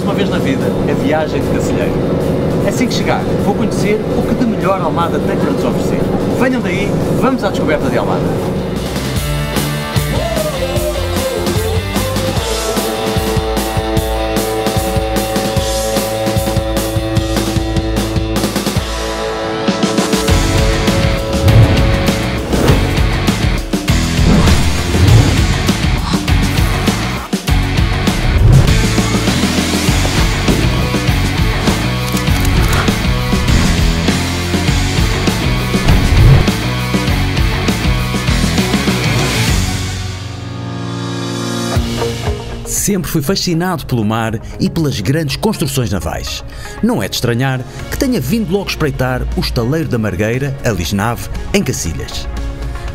menos uma vez na vida a viagem de Cacilheiro. Assim que chegar, vou conhecer o que de melhor Almada tem para nos oferecer. Venham daí, vamos à descoberta de Almada. Sempre fui fascinado pelo mar e pelas grandes construções navais. Não é de estranhar que tenha vindo logo espreitar o estaleiro da Margueira, a Lisnave, em Cacilhas.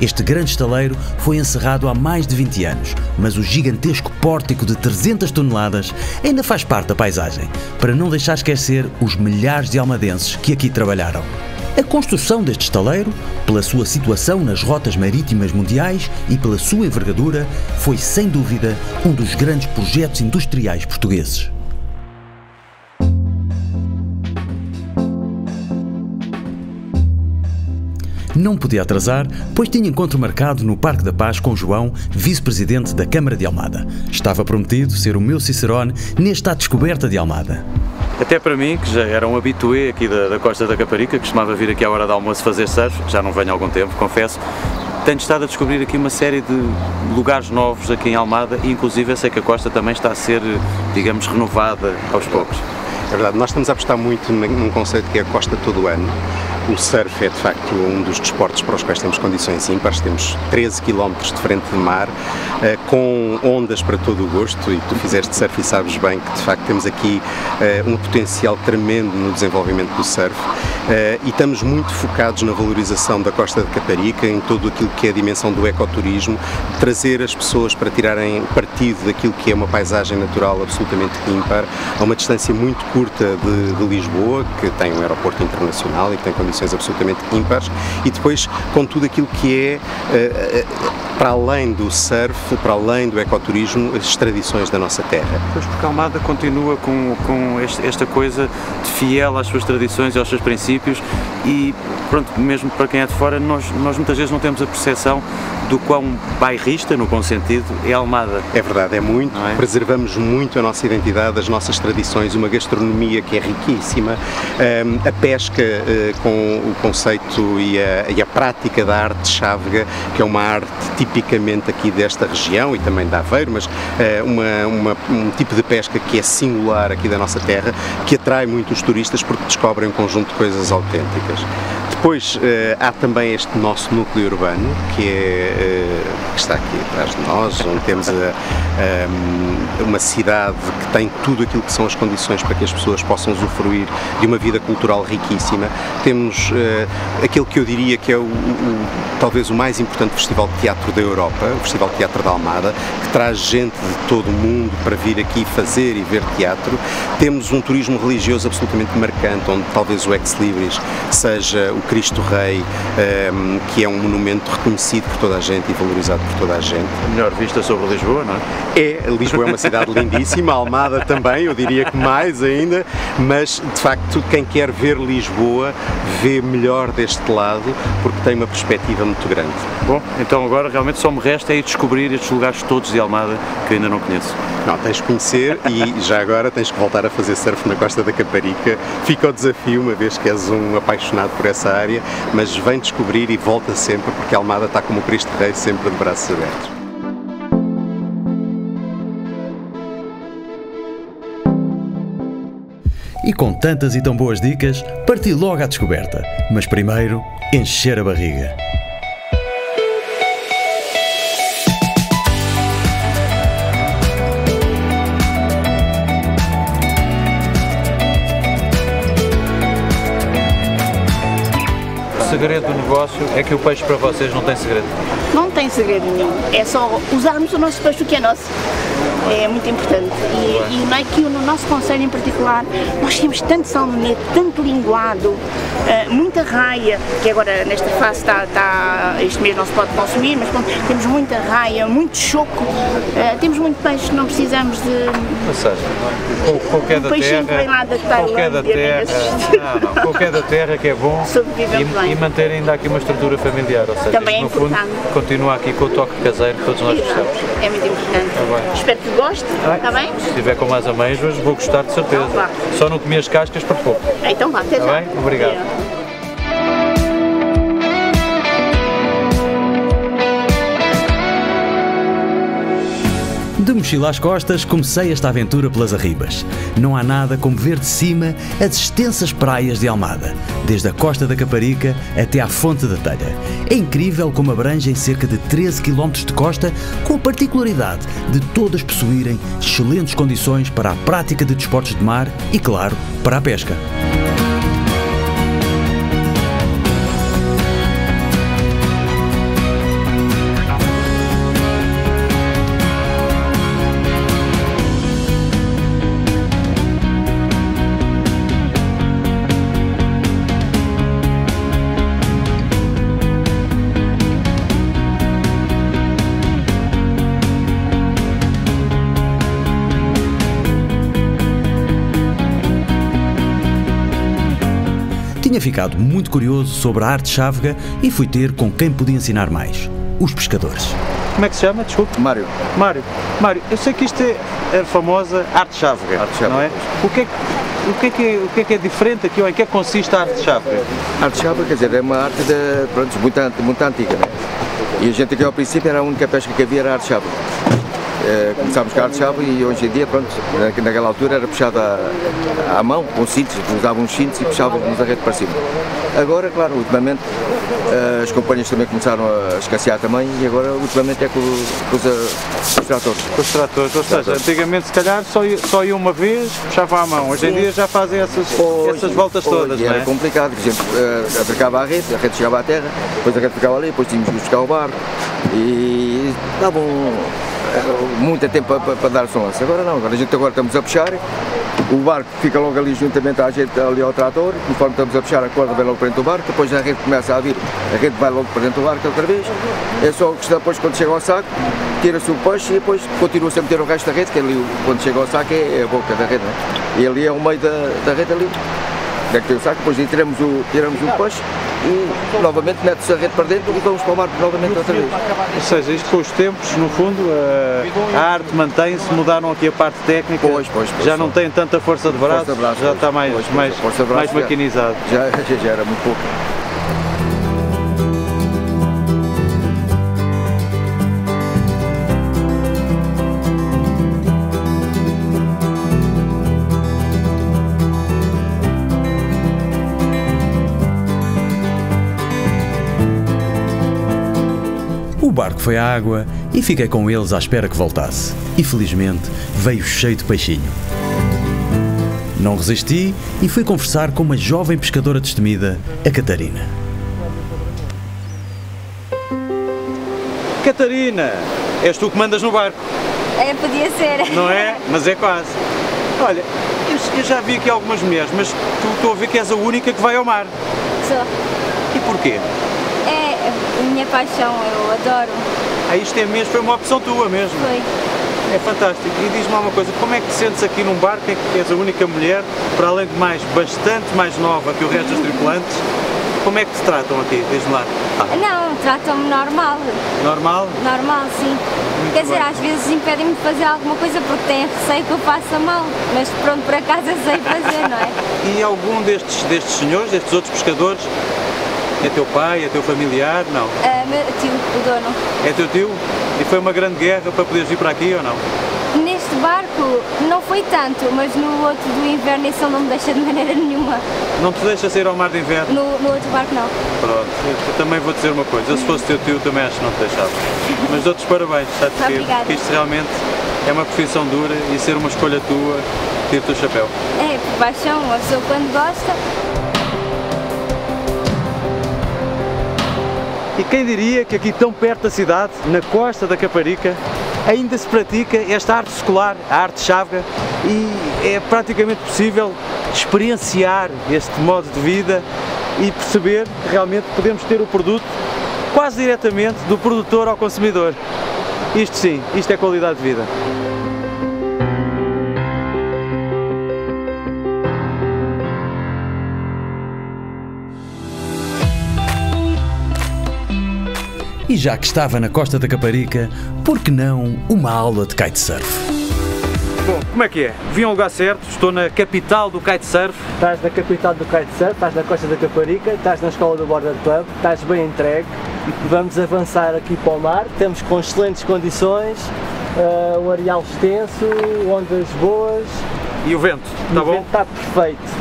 Este grande estaleiro foi encerrado há mais de 20 anos, mas o gigantesco pórtico de 300 toneladas ainda faz parte da paisagem, para não deixar esquecer os milhares de almadenses que aqui trabalharam. A construção deste estaleiro, pela sua situação nas rotas marítimas mundiais e pela sua envergadura, foi sem dúvida um dos grandes projetos industriais portugueses. Não podia atrasar, pois tinha encontro marcado no Parque da Paz com João, vice-presidente da Câmara de Almada. Estava prometido ser o meu Cicerone nesta descoberta de Almada. Até para mim, que já era um habitué aqui da, da Costa da Caparica, costumava vir aqui à hora do almoço fazer surf, já não venho há algum tempo, confesso, tenho estado a descobrir aqui uma série de lugares novos aqui em Almada e inclusive eu sei que a costa também está a ser, digamos, renovada aos poucos. É verdade, nós estamos a apostar muito num conceito que é a costa todo o ano. O surf é de facto um dos desportos para os quais temos condições ímpares, temos 13 km de frente de mar, eh, com ondas para todo o gosto. E tu fizeste surf e sabes bem que de facto temos aqui eh, um potencial tremendo no desenvolvimento do surf. Eh, e estamos muito focados na valorização da costa de Caparica, em todo aquilo que é a dimensão do ecoturismo, trazer as pessoas para tirarem partido daquilo que é uma paisagem natural absolutamente ímpar, a uma distância muito curta de, de Lisboa, que tem um aeroporto internacional e que tem condições condições absolutamente ímpares e depois com tudo aquilo que é, eh, eh, para além do surf, para além do ecoturismo, as tradições da nossa terra. Pois porque a Almada continua com, com esta coisa de fiel às suas tradições e aos seus princípios e pronto, mesmo para quem é de fora, nós, nós muitas vezes não temos a percepção do quão bairrista, no bom sentido, é a Almada. É verdade, é muito. É? Preservamos muito a nossa identidade, as nossas tradições, uma gastronomia que é riquíssima, a pesca eh, com o conceito e a, e a prática da arte chávega, que é uma arte tipicamente aqui desta região e também de Aveiro, mas é, uma, uma, um tipo de pesca que é singular aqui da nossa terra, que atrai muito os turistas porque descobrem um conjunto de coisas autênticas. Depois eh, há também este nosso núcleo urbano, que, é, eh, que está aqui atrás de nós, onde temos a, a, uma cidade que tem tudo aquilo que são as condições para que as pessoas possam usufruir de uma vida cultural riquíssima. Temos uh, aquele que eu diria que é o, o, talvez o mais importante festival de teatro da Europa, o Festival de Teatro da Almada, que traz gente de todo o mundo para vir aqui fazer e ver teatro. Temos um turismo religioso absolutamente marcante, onde talvez o Ex Libris seja o Cristo Rei, um, ehm, que é um monumento reconhecido por toda a gente e valorizado por toda a gente. A melhor vista sobre Lisboa, não é? É, Lisboa é uma cidade lindíssima, Almada também, eu diria que mais ainda, mas de facto quem quer ver Lisboa vê melhor deste lado porque tem uma perspectiva muito grande. Bom, então agora realmente só me resta é ir descobrir estes lugares todos de Almada que ainda não conheço. Não, tens de conhecer e já agora tens que voltar a fazer surf na costa da Caparica. Fica o desafio, uma vez que és um apaixonado por essa área, mas vem descobrir e volta sempre porque Almada está como o Cristo Rei, sempre de braços abertos. E com tantas e tão boas dicas, parti logo à descoberta. Mas primeiro, encher a barriga. Segredo do negócio é que o peixe para vocês não tem segredo. Não tem segredo nenhum. É só usarmos o nosso peixe, que é nosso. É muito importante. E, e não é que no nosso conselho em particular, nós temos tanto salmonete, tanto linguado, uh, muita raia, que agora nesta fase está, está, este mês não se pode consumir, mas bom, temos muita raia, muito choco, uh, temos muito peixe, não precisamos de. Ou seja, com, com que é da um peixinho terra. lá da é da Tailândia, terra. né? Não, não, que é da terra que é bom e, e manter ainda aqui uma estrutura familiar. Ou seja, Também é isto, no fundo importante. continua aqui com o toque caseiro que todos nós gostamos. É muito importante. Tá. Espero que goste, está bem? Se estiver com mais amêijoas, vou gostar de certeza. Vá. Só não comi as cascas por pouco. Então vá, até Tá já. bem? Obrigado. De mochila às costas, comecei esta aventura pelas Arribas. Não há nada como ver de cima as extensas praias de Almada, desde a costa da Caparica até à Fonte da Telha. É incrível como abrangem cerca de 13 km de costa, com a particularidade de todas possuírem excelentes condições para a prática de desportos de mar e, claro, para a pesca. Ficado muito curioso sobre a arte chávega e fui ter com quem podia ensinar mais: os pescadores. Como é que se chama? Desculpe. Mário, Mário, Mário, eu sei que isto é a famosa arte chávega, Arte chávega, não é? O que é, que- o, que é que é, o que é que é diferente aqui, ou em que é que consiste a arte chávega? arte chávega, quer dizer, é uma arte de, pronto, muito, muito antiga, né? E a gente aqui ao princípio era a única pesca que havia era a arte chávega. Eh, começámos com a arte chávega e hoje em dia, pronto, na- naquela altura era puxada à, mão, com cintos, usavam cintos e puxávamos a rede para cima. Agora, claro, ultimamente eh, as companhias também começaram a escassear também e agora ultimamente é com, com os, eh, os tratores. Com os tratores, ou seja, antigamente se calhar só, ia- só ia uma vez, puxava à mão, hoje em dia já fazem essas, essas voltas Hoje todas, não era é? complicado, por exemplo, eh, atracava a rede, a rede chegava à terra, depois a rede ficava ali, depois tínhamos que buscar o barco e davam eh, muito tempo para, para, para dar som. Agora não, agora a gente agora estamos a puxar, o barco fica logo ali juntamente à gente, ali ao trator, conforme estamos a puxar a corda vai logo para dentro do barco, depois a rede começa a vir, a rede vai logo para dentro do barco outra vez, é só questão depois quando chega ao saco, tira-se o peixe e depois continua-se a meter o resto da rede, que ali o- quando chega ao saco é, é a boca da rede, né? e ali é o meio da, da rede ali. Onde é tem o saco, depois tiramos o, tiramos o peixe e novamente mete-se a rede para dentro e vamos para o barco novamente outra vez. Ou seja, isto com os tempos, no fundo, a, a arte mantém-se, mudaram aqui a parte técnica, Pois, pois, pois, já não tem tanta força de braço, já está mais, mais, mais maquinizado. Já, já era muito pouco. Barco foi à água e fiquei com eles à espera que voltasse. E felizmente veio cheio de peixinho. Não resisti e fui conversar com uma jovem pescadora destemida, a Catarina. Catarina, és tu que mandas no barco, É, podia ser. não é? Mas é quase. Olha, eu, eu já vi aqui algumas mulheres, mas tu estou a ver que és a única que vai ao mar. Sou. E porquê? É a minha paixão, eu adoro. Ah, isto é mesmo, foi uma opção tua mesmo. Foi. É fantástico. E diz-me uma coisa, como é que te sentes aqui num barco em que és a única mulher, para além de mais, bastante mais nova que o resto dos tripulantes? Como é que te tratam aqui? Diz-me lá. Ah, Não, tratam-me normal. normal? Normal, sim. Quer dizer, bem. às vezes impedem-me de fazer alguma coisa porque têm receio que eu faça mal. Mas pronto, por acaso eu sei fazer, não é? E algum destes, destes senhores, destes outros pescadores, é teu pai, é teu familiar? Não. Ah, meu tio, o dono. É teu tio? E foi uma grande guerra para poderes vir para aqui ou não? Neste barco não foi tanto, mas no outro do inverno isso não me deixa de maneira nenhuma. Não te deixa sair ao mar de inverno? No, no outro barco não. Pronto, eu também vou dizer uma coisa, eu, se fosse teu tio também acho que não te deixava. Mas dou-te parabéns, está de Obrigada. porque isto realmente é uma profissão dura e ser uma escolha tua, tiro-te o chapéu. É, por paixão, uma pessoa quando gosta. E quem diria que aqui tão perto da cidade, na costa da Caparica, ainda se pratica esta arte escolar, a arte chávega, e é praticamente possível experienciar este modo de vida e perceber que realmente podemos ter o produto quase diretamente do produtor ao consumidor. Isto sim, isto é qualidade de vida. E já que estava na costa da Caparica, por que não uma aula de kitesurf? Bom, como é que é? Vim ao lugar certo, estou na capital do kitesurf. Estás na capital do kitesurf, estás na costa da Caparica, estás na escola do Border Club, estás bem entregue e vamos avançar aqui para o mar. Estamos com excelentes condições, uh, um areal extenso, ondas boas. E o vento, está o bom? vento está perfeito.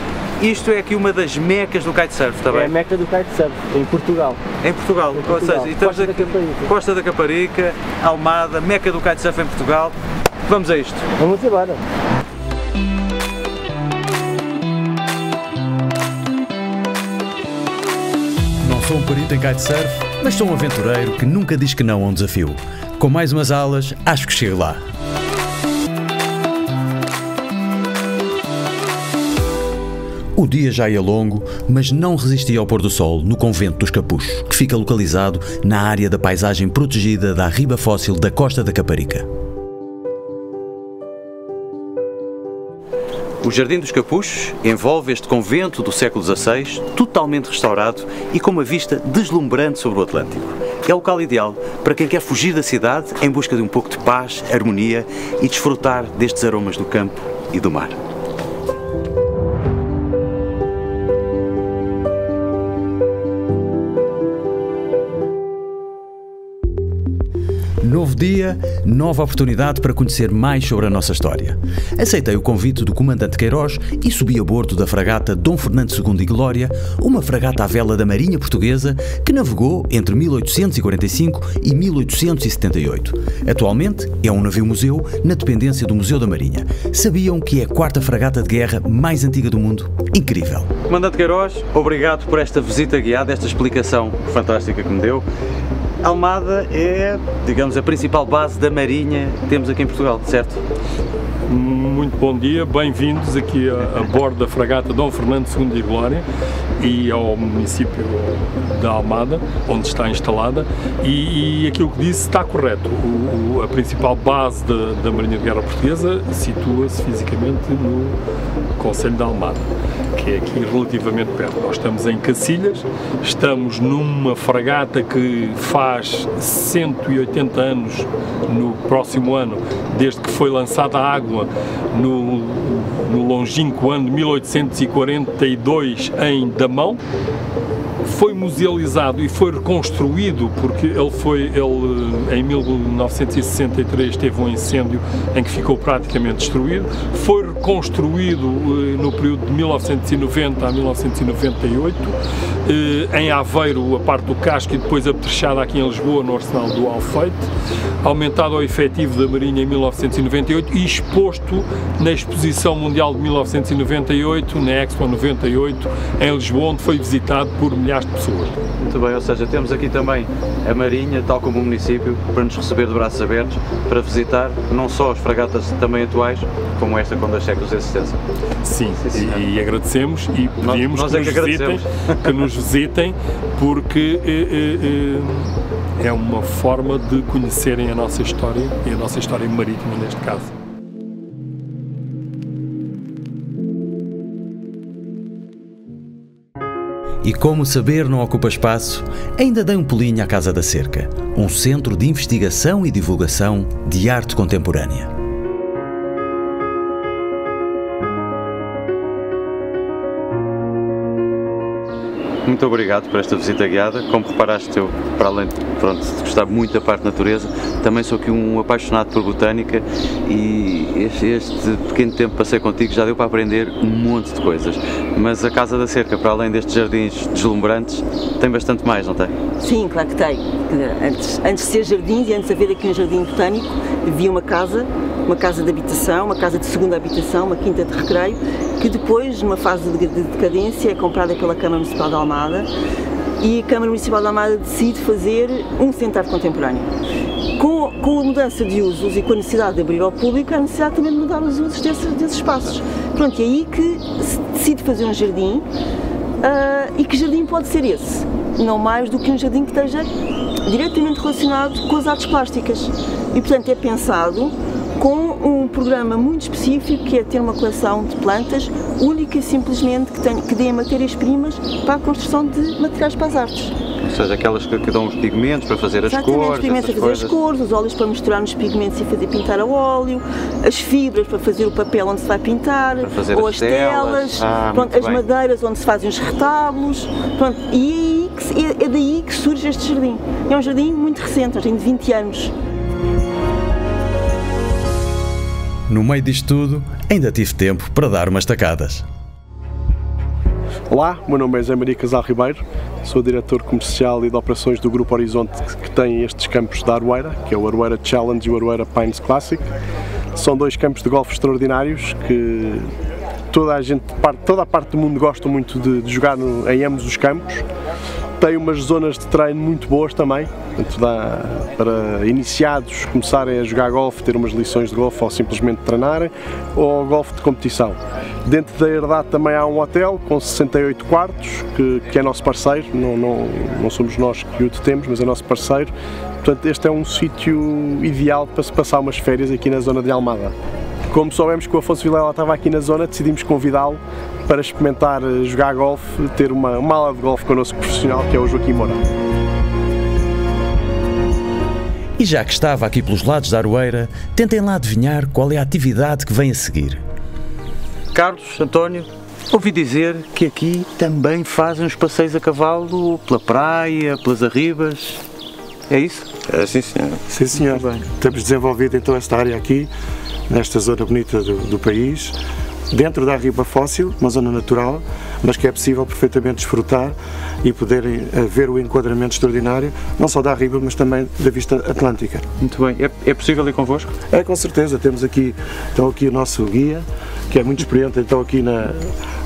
Isto é aqui uma das mecas do kitesurf, está É bem? a meca do kitesurf, em Portugal. Em Portugal, Portugal. ou seja, estamos Costa da aqui- Caparica. Costa da Caparica, Almada, meca do kitesurf em Portugal. Vamos a isto. Vamos embora. Não sou um perito em kitesurf, mas sou um aventureiro que nunca diz que não a um desafio. Com mais umas aulas, acho que chego lá. O dia já ia longo, mas não resisti ao pôr do sol no convento dos Capuchos, que fica localizado na área da paisagem protegida da riba fóssil da costa da Caparica. O Jardim dos Capuchos envolve este convento do século XVI, totalmente restaurado e com uma vista deslumbrante sobre o Atlântico. É o local ideal para quem quer fugir da cidade em busca de um pouco de paz, harmonia e desfrutar destes aromas do campo e do mar. Novo dia, nova oportunidade para conhecer mais sobre a nossa história. Aceitei o convite do comandante Queiroz e subi a bordo da fragata Dom Fernando II e Glória, uma fragata à vela da Marinha Portuguesa que navegou entre 1845 e 1878. Atualmente é um navio-museu na dependência do Museu da Marinha. Sabiam que é a quarta fragata de guerra mais antiga do mundo? Incrível! Comandante Queiroz, obrigado por esta visita guiada, esta explicação fantástica que me deu. Almada é, digamos, a principal base da Marinha que temos aqui em Portugal, certo? Muito bom dia, bem-vindos aqui a, a bordo da fragata Dom Fernando II de Glória e ao município da Almada, onde está instalada, e, e aquilo que disse está correto. O- o- a principal base da, da Marinha de Guerra Portuguesa situa-se fisicamente no Conselho da Almada, que é aqui relativamente perto. Nós estamos em Cacilhas, estamos numa fragata que faz 180 anos no próximo ano, desde que foi lançada à água no, no longínquo ano de 1842 em Damão. Foi musealizado e foi reconstruído porque ele foi, ele em 1963 teve um incêndio em que ficou praticamente destruído. Foi reconstruído eh, no período de 1990 a 1998 eh, em Aveiro a parte do casco e depois apetrechada aqui em Lisboa no Arsenal do Alfeite, aumentado ao efetivo da Marinha em 1998 e exposto na Exposição Mundial de 1998, na Expo 98, em Lisboa, onde foi visitado por milhares de pessoas. Muito bem, ou seja, temos aqui também a Marinha, tal como o município, para nos receber de braços abertos, para visitar não só as fragatas também atuais, como esta com dois séculos de existência. Sim, senhor. e, e agradecemos e Nós- pedimos nós que, é nos que visitem, que nos visitem, porque eh, eh, eh, é uma forma de conhecerem a nossa história e a nossa história marítima neste caso. E como saber não ocupa espaço, ainda dei um pulinho à Casa da Cerca, um centro de investigação e divulgação de arte contemporânea. Muito obrigado por esta visita guiada. Como reparaste, eu, para além de, pronto, de gostar muito da parte da natureza, também sou aqui um apaixonado por botânica e este, este pequeno tempo passei contigo já deu para aprender um monte de coisas. Mas a Casa da Cerca, para além destes jardins deslumbrantes, tem bastante mais, não tem? Sim, claro que tem. Antes, antes de ser jardins e antes de haver aqui um jardim botânico, havia uma casa, uma casa de habitação, uma casa de segunda habitação, uma quinta de recreio, que depois, numa fase de de decadência, é comprada pela Câmara Municipal de Almada e a Câmara Municipal da Almada decide fazer um de arte contemporâneo. Com, com, a mudança de usos e com a necessidade de abrir ao público, há necessidade também de mudar os usos desses, desses espaços. Pronto, é aí que se decide fazer um jardim, uh, e que jardim pode ser esse? Não mais do que um jardim que esteja diretamente relacionado com as artes plásticas. E, portanto, é pensado com um programa muito específico que é ter uma coleção de plantas única e simplesmente que, tem, que dê matérias-primas para a construção de materiais para as artes. Ou seja, aquelas que, que dão os pigmentos para fazer as Exatamente, cores. os pigmentos para fazer coisas. as cores, os óleos para misturar nos pigmentos e fazer pintar a óleo, as fibras para fazer o papel onde se vai pintar, ou as as telas, telas. Ah, pronto, as bem. madeiras onde se fazem os retábulos. Pronto, e é, aí que é daí que surge este jardim. É um jardim muito recente, um jardim de 20 anos. No meio disto tudo, ainda tive tempo para dar umas tacadas. Olá, meu nome é Zé Maria Casal Ribeiro, sou diretor comercial e de operações do Grupo Horizonte que tem estes campos da Aroeira, que é o Aroeira Challenge e o Aroeira Pines Classic. São dois campos de golfe extraordinários que toda a gente, toda a parte do mundo gosta muito de, de jogar no- em ambos os campos. Tem umas zonas de treino muito boas também, portanto dá para iniciados começarem a jogar golfe, ter umas lições de golfe ou simplesmente treinarem, ou golfe de competição. Dentro da herdade também há um hotel com 68 quartos, que, que é nosso parceiro, não, não, não somos nós que o detemos, mas é nosso parceiro. Portanto, este é um sítio ideal para se passar umas férias aqui na zona de Almada. Como soubemos que o Afonso Vilela estava aqui na zona, decidimos convidá-lo para experimentar eh, jogar golfe, ter uma, uma aula de golfe connosco profissional, que é o Joaquim Moura. E já que estava aqui pelos lados da Aroeira, tentem lá adivinhar qual é a atividade que vem a seguir. Carlos, António, ouvi dizer que aqui também fazem os passeios a cavalo pela praia, pelas arribas. É isso? É, sim, senhor. Sim, senhor. Temos desenvolvido então esta área aqui, nesta zona bonita do, do país, dentro da Riba Fóssil, uma zona natural, mas que é possível perfeitamente desfrutar e poderem eh, ver o enquadramento extraordinário, não só da Riba, mas também da vista atlântica. Muito bem. É, é possível ir convosco? É, com certeza. Temos aqui, então, aqui o nosso guia, que é muito experiente então aqui na,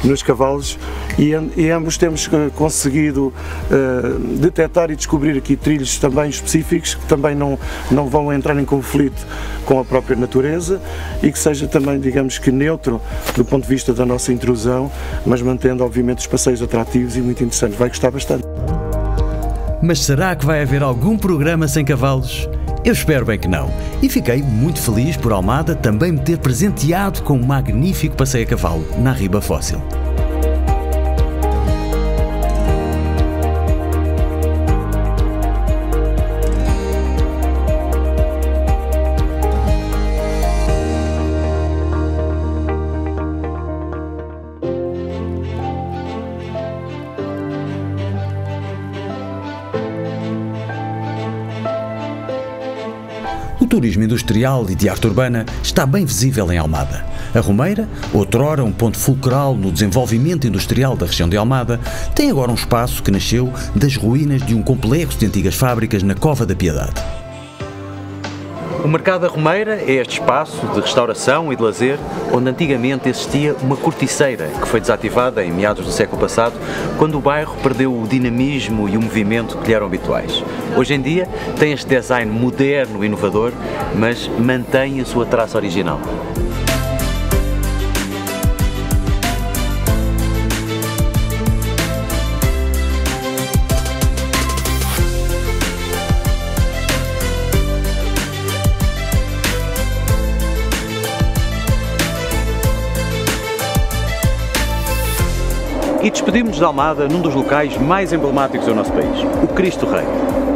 nos cavalos e, e ambos temos eh, conseguido eh, detectar e descobrir aqui trilhos também específicos que também não, não vão entrar em conflito com a própria natureza e que seja também, digamos que neutro do ponto de vista da nossa intrusão, mas mantendo obviamente os passeios atrativos e muito interessantes. Vai gostar bastante. Mas será que vai haver algum programa sem cavalos? Eu espero bem que não. E fiquei muito feliz por Almada também me ter presenteado com um magnífico passeio a cavalo na Riba Fóssil. Turismo industrial e de arte urbana está bem visível em Almada. A Romeira, outrora um ponto fulcral no desenvolvimento industrial da região de Almada, tem agora um espaço que nasceu das ruínas de um complexo de antigas fábricas na Cova da Piedade. O Mercado da Romeira é este espaço de restauração e de lazer onde antigamente existia uma corticeira que foi desativada em meados do século passado, quando o bairro perdeu o dinamismo e o movimento que lhe eram habituais. Hoje em dia tem este design moderno e inovador, mas mantém a sua traça original. E despedimos-nos de Almada num dos locais mais emblemáticos do nosso país, o Cristo Rei.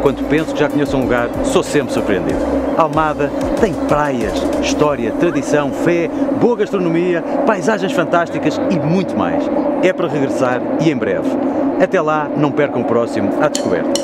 Quando penso que já conheço um lugar, sou sempre surpreendido. Almada tem praias, história, tradição, fé, boa gastronomia, paisagens fantásticas e muito mais. É para regressar e em breve. Até lá, não percam o próximo à descoberta.